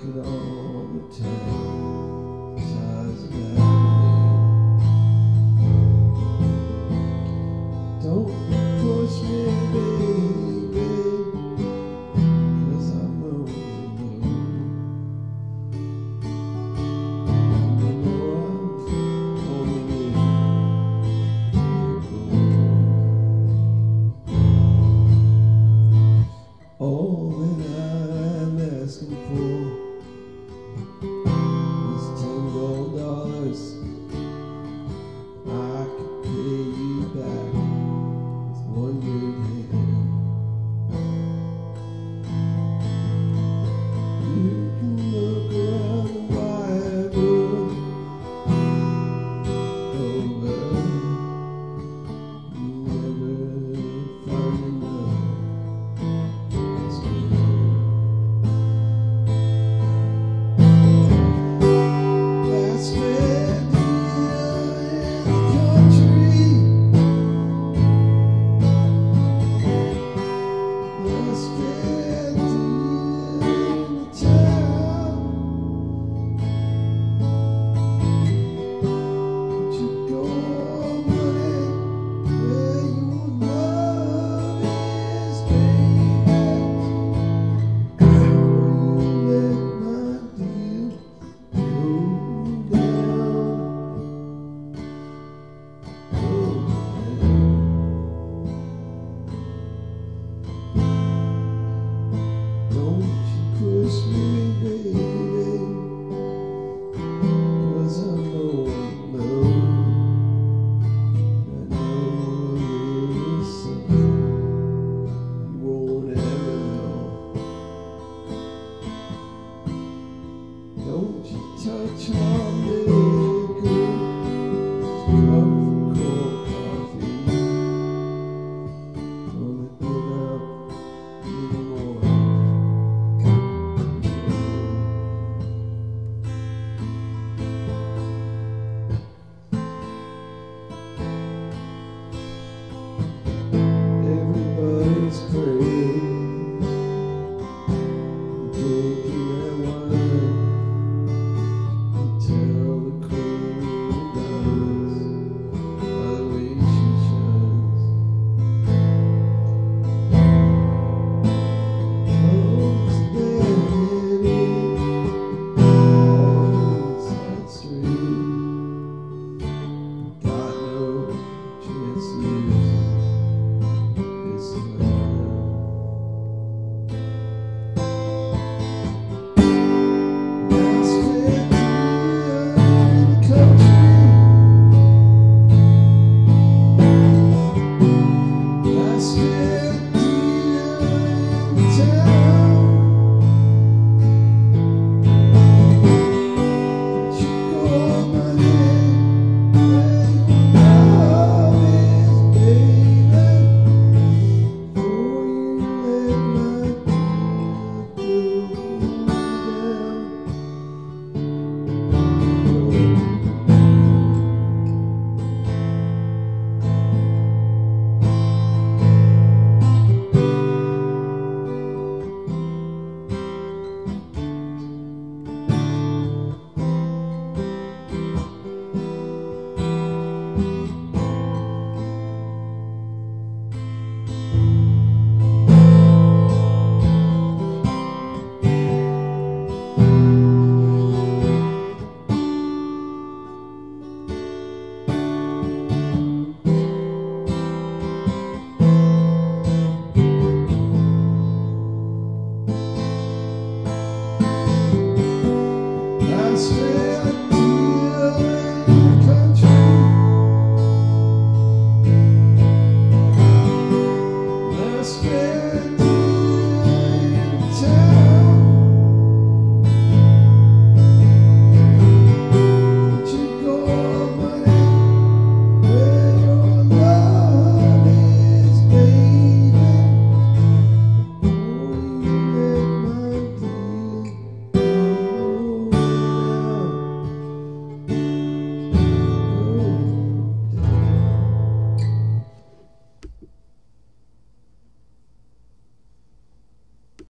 could only tell besides memory. Don't